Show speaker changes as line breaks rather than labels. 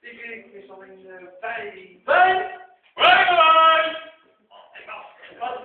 Ik is al in bij.
Bij? Bij, Wat